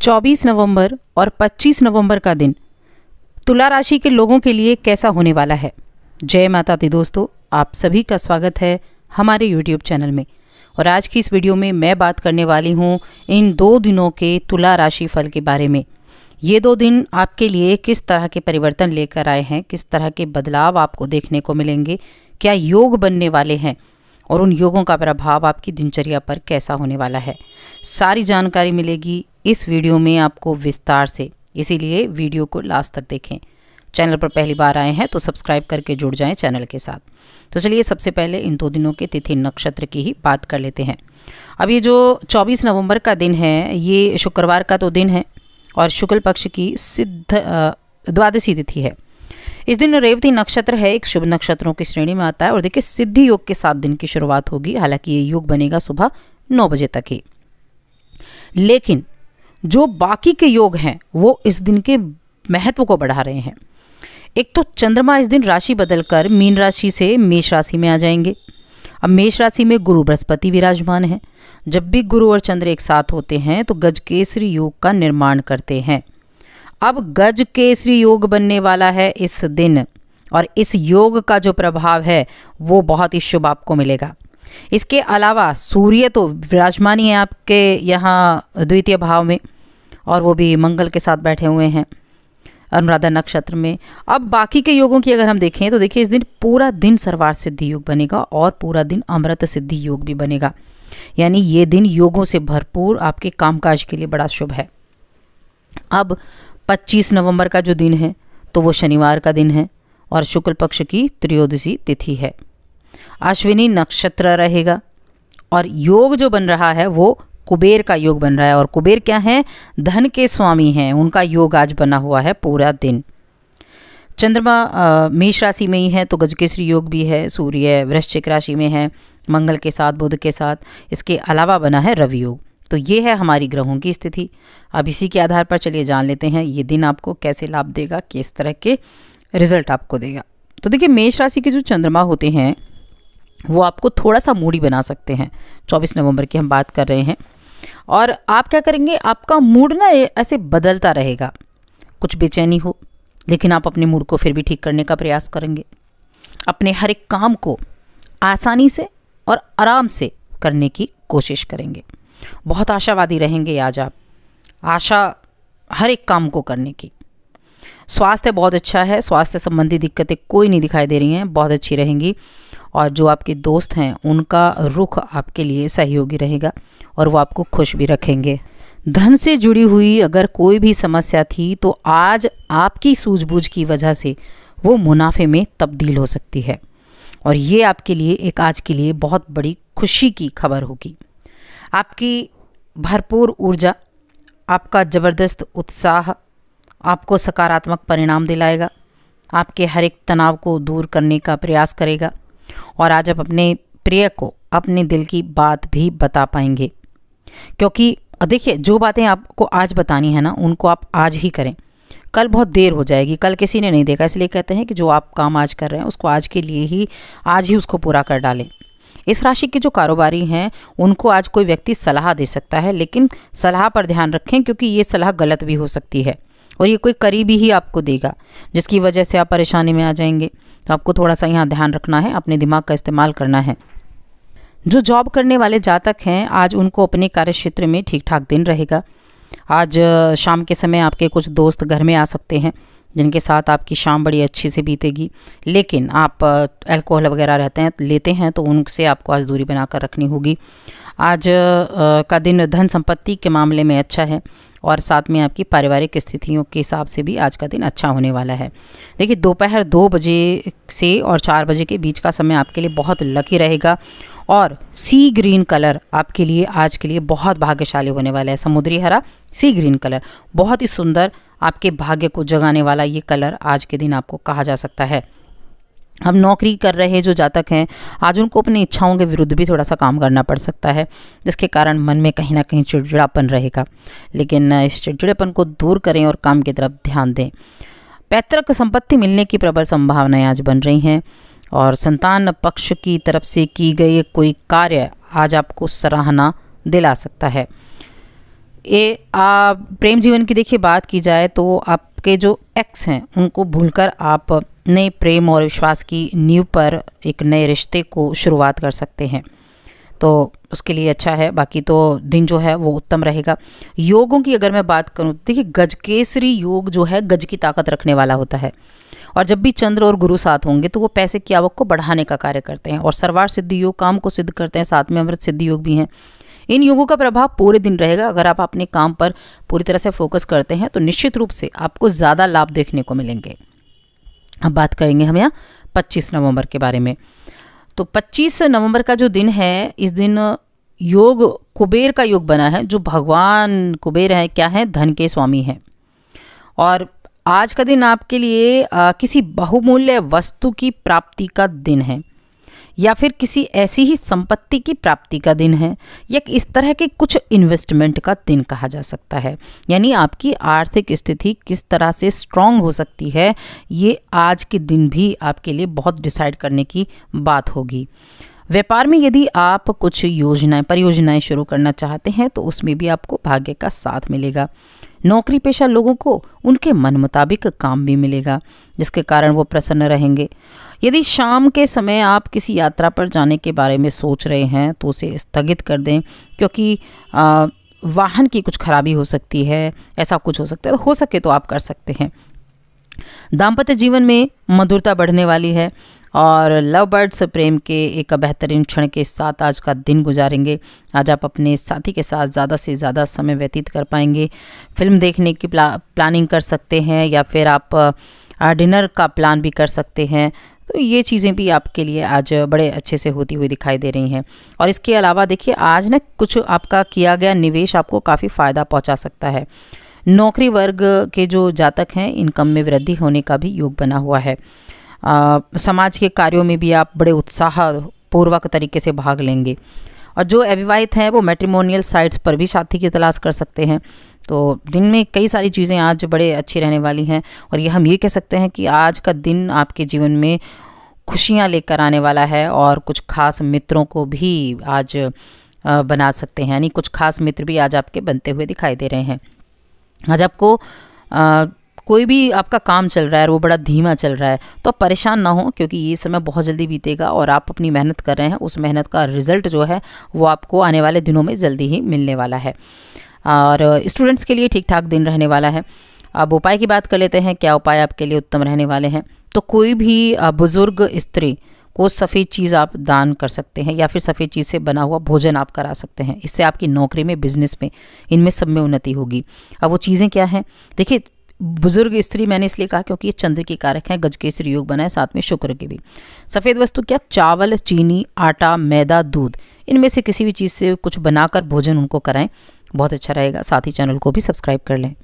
24 नवंबर और 25 नवंबर का दिन तुला राशि के लोगों के लिए कैसा होने वाला है? जय माता दी दोस्तों, आप सभी का स्वागत है हमारे यूट्यूब चैनल में। और आज की इस वीडियो में मैं बात करने वाली हूँ इन दो दिनों के तुला राशि फल के बारे में। ये दो दिन आपके लिए किस तरह के परिवर्तन लेकर आए हैं, किस तरह के बदलाव आपको देखने को मिलेंगे, क्या योग बनने वाले हैं, और उन योगों का प्रभाव आपकी दिनचर्या पर कैसा होने वाला है। सारी जानकारी मिलेगी इस वीडियो में आपको विस्तार से, इसीलिए वीडियो को लास्ट तक देखें। चैनल पर पहली बार आए हैं तो सब्सक्राइब करके जुड़ जाएँ चैनल के साथ। तो चलिए सबसे पहले इन दो दिनों के तिथि नक्षत्र की ही बात कर लेते हैं। अब ये जो 24 नवंबर का दिन है, ये शुक्रवार का तो दिन है और शुक्ल पक्ष की सिद्ध द्वादशी तिथि है। इस दिन रेवती नक्षत्र है, एक शुभ नक्षत्रों की श्रेणी में आता है और देखिए सिद्धि योग के साथ दिन की शुरुआत होगी। हालाँकि ये योग बनेगा सुबह नौ बजे तक ही। लेकिन जो बाकी के योग हैं, वो इस दिन के महत्व को बढ़ा रहे हैं। एक तो चंद्रमा इस दिन राशि बदलकर मीन राशि से मेष राशि में आ जाएँगे। अब मेष राशि में गुरु, बृहस्पति विराजमान है। जब भी गुरु और चंद्र एक साथ होते हैं तो गज केसरी योग का निर्माण करते हैं। अब गज केसरी योग बनने वाला है इस दिन, और इस योग का जो प्रभाव है, वो बहुत ही शुभ आपको मिलेगा। इसके अलावा सूर्य तो विराजमान ही है आपके यहाँ द्वितीय भाव में। और वो भी मंगल के साथ बैठे हुए हैं। अनुराधा नक्षत्र में। अब बाकी के योगों की अगर हम देखें तो देखिए इस दिन पूरा दिन सर्वार सिद्धि योग बनेगा और पूरा दिन अमृत सिद्धि योग भी बनेगा। यानी ये दिन योगों से भरपूर आपके कामकाज के लिए बड़ा शुभ है। अब 25 नवंबर का जो दिन है तो वो शनिवार का दिन है और शुक्ल पक्ष की त्रयोदशी तिथि है। अश्विनी नक्षत्र रहेगा और योग जो बन रहा है, वो कुबेर का योग बन रहा है। और कुबेर क्या है? धन के स्वामी हैं। उनका योग आज बना हुआ है पूरा दिन। चंद्रमा मेष राशि में ही है तो गजकेसरी योग भी है। सूर्य वृश्चिक राशि में है, मंगल के साथ, बुध के साथ। इसके अलावा बना है रवि योग। तो ये है हमारी ग्रहों की स्थिति। अब इसी के आधार पर चलिए जान लेते हैं, ये दिन आपको कैसे लाभ देगा, किस तरह के रिज़ल्ट आपको देगा। तो देखिए, मेष राशि के जो चंद्रमा होते हैं, वो आपको थोड़ा सा मूडी बना सकते हैं। 24 नवंबर की हम बात कर रहे हैं। और आप क्या करेंगे, आपका मूड ना ऐसे बदलता रहेगा। कुछ बेचैनी हो, लेकिन आप अपने मूड को फिर भी ठीक करने का प्रयास करेंगे। अपने हर एक काम को आसानी से और आराम से करने की कोशिश करेंगे। बहुत आशावादी रहेंगे आज आप। आशा हर एक काम को करने की। स्वास्थ्य बहुत अच्छा है, स्वास्थ्य संबंधी दिक्कतें कोई नहीं दिखाई दे रही हैं, बहुत अच्छी रहेंगी। और जो आपके दोस्त हैं, उनका रुख आपके लिए सहयोगी रहेगा और वो आपको खुश भी रखेंगे। धन से जुड़ी हुई अगर कोई भी समस्या थी तो आज आपकी सूझबूझ की वजह से वो मुनाफे में तब्दील हो सकती है। और ये आपके लिए, एक आज के लिए बहुत बड़ी खुशी की खबर होगी। आपकी भरपूर ऊर्जा, आपका ज़बरदस्त उत्साह आपको सकारात्मक परिणाम दिलाएगा। आपके हर एक तनाव को दूर करने का प्रयास करेगा। और आज आप अपने प्रिय को अपने दिल की बात भी बता पाएँगे। क्योंकि, देखिए, जो बातें आपको आज बतानी है ना, उनको आप आज ही करें। कल बहुत देर हो जाएगी, कल किसी ने नहीं देखा, इसलिए कहते हैं कि जो आप काम आज कर रहे हैं, उसको आज के लिए ही, आज ही उसको पूरा कर डालें। इस राशि के जो कारोबारी हैं, उनको आज कोई व्यक्ति सलाह दे सकता है, लेकिन सलाह पर ध्यान रखें, क्योंकि ये सलाह गलत भी हो सकती है, और ये कोई करीबी ही आपको देगा, जिसकी वजह से आप परेशानी में आ जाएँगे। तो आपको थोड़ा सा यहाँ ध्यान रखना है, अपने दिमाग का इस्तेमाल करना है। जो जॉब करने वाले जातक हैं, आज उनको अपने कार्य क्षेत्र में ठीक ठाक दिन रहेगा। आज शाम के समय आपके कुछ दोस्त घर में आ सकते हैं, जिनके साथ आपकी शाम बड़ी अच्छी से बीतेगी। लेकिन आप अल्कोहल वगैरह रहते हैं, लेते हैं तो उनसे आपको आज दूरी बनाकर रखनी होगी। आज का दिन धन संपत्ति के मामले में अच्छा है। और साथ में आपकी पारिवारिक स्थितियों के हिसाब से भी आज का दिन अच्छा होने वाला है। देखिए, दोपहर दो बजे से और चार बजे के बीच का समय आपके लिए बहुत लकी रहेगा और सी ग्रीन कलर आपके लिए, आज के लिए बहुत भाग्यशाली होने वाला है। समुद्री हरा सी ग्रीन कलर बहुत ही सुंदर आपके भाग्य को जगाने वाला ये कलर आज के दिन आपको कहा जा सकता है। अब नौकरी कर रहे जो जातक हैं, आज उनको अपनी इच्छाओं के विरुद्ध भी थोड़ा सा काम करना पड़ सकता है, जिसके कारण मन में कहीं ना कहीं चिड़चिड़ापन रहेगा। लेकिन इस चिड़चिड़ेपन को दूर करें और काम की तरफ़ ध्यान दें। पैतृक संपत्ति मिलने की प्रबल संभावनाएँ आज बन रही हैं, और संतान पक्ष की तरफ़ से की गई कोई कार्य आज आपको सराहना दिला सकता है। ये प्रेम जीवन की देखिए बात की जाए तो आपके जो एक्स हैं, उनको भूलकर आप नए प्रेम और विश्वास की नींव पर एक नए रिश्ते को शुरुआत कर सकते हैं। तो उसके लिए अच्छा है, बाकी तो दिन जो है वो उत्तम रहेगा। योगों की अगर मैं बात करूँ तो देखिए गजकेसरी योग जो है गज की ताकत रखने वाला होता है। और जब भी चंद्र और गुरु साथ होंगे तो वो पैसे की आवक को बढ़ाने का कार्य करते हैं। और सर्वार सिद्धि योग, काम को सिद्ध करते हैं, साथ में अमृत सिद्धि योग भी हैं। इन योगों का प्रभाव पूरे दिन रहेगा। अगर आप अपने काम पर पूरी तरह से फोकस करते हैं तो निश्चित रूप से आपको ज़्यादा लाभ देखने को मिलेंगे। अब बात करेंगे हम यहाँ पच्चीस नवंबर के बारे में। तो 25 नवंबर का जो दिन है इस दिन योग कुबेर का योग बना है जो भगवान कुबेर है क्या है? धन के स्वामी हैं। और आज का दिन आपके लिए आ, किसी बहुमूल्य वस्तु की प्राप्ति का दिन है। या फिर किसी ऐसी ही संपत्ति की प्राप्ति का दिन है, या इस तरह के कुछ इन्वेस्टमेंट का दिन कहा जा सकता है। यानी आपकी आर्थिक स्थिति किस तरह से स्ट्रांग हो सकती है, ये आज के दिन भी आपके लिए बहुत डिसाइड करने की बात होगी। व्यापार में यदि आप कुछ योजनाएँ, परियोजनाएँ शुरू करना चाहते हैं तो उसमें भी आपको भाग्य का साथ मिलेगा। नौकरी पेशा लोगों को उनके मन मुताबिक काम भी मिलेगा जिसके कारण वो प्रसन्न रहेंगे। यदि शाम के समय आप किसी यात्रा पर जाने के बारे में सोच रहे हैं तो उसे स्थगित कर दें क्योंकि आ, वाहन की कुछ खराबी हो सकती है ऐसा कुछ हो सकता है हो सके तो आप कर सकते हैं। दाम्पत्य जीवन में मधुरता बढ़ने वाली है। और लव बर्ड्स प्रेम के एक बेहतरीन क्षण के साथ आज का दिन गुजारेंगे। आज आप अपने साथी के साथ ज़्यादा से ज़्यादा समय व्यतीत कर पाएँगे। फ़िल्म देखने की प्ला, प्लानिंग कर सकते हैं या फिर आप डिनर का प्लान भी कर सकते हैं। तो ये चीज़ें भी आपके लिए आज बड़े अच्छे से होती हुई दिखाई दे रही हैं। और इसके अलावा देखिए आज ना कुछ आपका किया गया निवेश आपको काफ़ी फ़ायदा पहुँचा सकता है। नौकरी वर्ग के जो जातक हैं इनकम में वृद्धि होने का भी योग बना हुआ है। आ, समाज के कार्यों में भी आप बड़े उत्साह पूर्वक तरीके से भाग लेंगे। और जो अविवाहित हैं वो मेट्रीमोनियल साइट्स पर भी साथी की तलाश कर सकते हैं। तो दिन में कई सारी चीज़ें आज बड़े अच्छी रहने वाली हैं और ये हम ये कह सकते हैं कि आज का दिन आपके जीवन में खुशियाँ लेकर आने वाला है और कुछ खास मित्रों को भी आज बना सकते हैं। यानी कुछ खास मित्र भी आज आपके बनते हुए दिखाई दे रहे हैं। आज आपको कोई भी आपका काम चल रहा है और वो बड़ा धीमा चल रहा है तो आप परेशान ना हो क्योंकि ये समय बहुत जल्दी बीतेगा और आप अपनी मेहनत कर रहे हैं। उस मेहनत का रिज़ल्ट जो है, वो आपको आने वाले दिनों में जल्दी ही मिलने वाला है। और स्टूडेंट्स के लिए ठीक ठाक दिन रहने वाला है। अब उपाय की बात कर लेते हैं, क्या उपाय आपके लिए उत्तम रहने वाले हैं? तो कोई भी बुज़ुर्ग स्त्री को सफ़ेद चीज़ आप दान कर सकते हैं या फिर सफ़ेद चीज़ से बना हुआ भोजन आप करा सकते हैं। इससे आपकी नौकरी में, बिज़नेस में, इनमें सब में उन्नति होगी। अब वो चीज़ें क्या हैं? देखिए बुज़ुर्ग स्त्री, मैंने इसलिए कहा क्योंकि ये चंद्र के कारक हैं, गजकेसरी योग बना है, साथ में शुक्र के भी। सफ़ेद वस्तु क्या? चावल, चीनी, आटा, मैदा, दूध। इनमें से किसी भी चीज़ से कुछ बनाकर भोजन उनको कराएँ, बहुत अच्छा रहेगा। साथ ही चैनल को भी सब्सक्राइब कर लें।